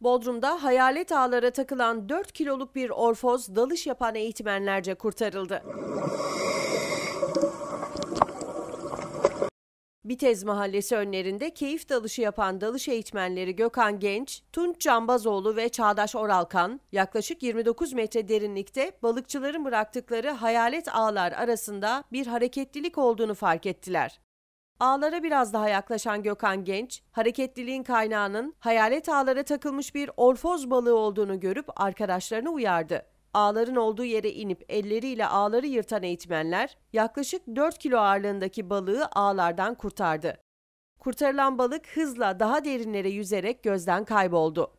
Bodrum'da hayalet ağlara takılan 4 kiloluk bir orfoz dalış yapan eğitmenlerce kurtarıldı. Bitez Mahallesi önlerinde keyif dalışı yapan dalış eğitmenleri Gökhan Genç, Tunç Cambazoğlu ve Çağdaş Oralkan yaklaşık 29 metre derinlikte balıkçıların bıraktıkları hayalet ağlar arasında bir hareketlilik olduğunu fark ettiler. Ağlara biraz daha yaklaşan Gökhan Genç, hareketliliğin kaynağının hayalet ağlara takılmış bir orfoz balığı olduğunu görüp arkadaşlarını uyardı. Ağların olduğu yere inip elleriyle ağları yırtan eğitmenler yaklaşık 4 kilo ağırlığındaki balığı ağlardan kurtardı. Kurtarılan balık hızla daha derinlere yüzerek gözden kayboldu.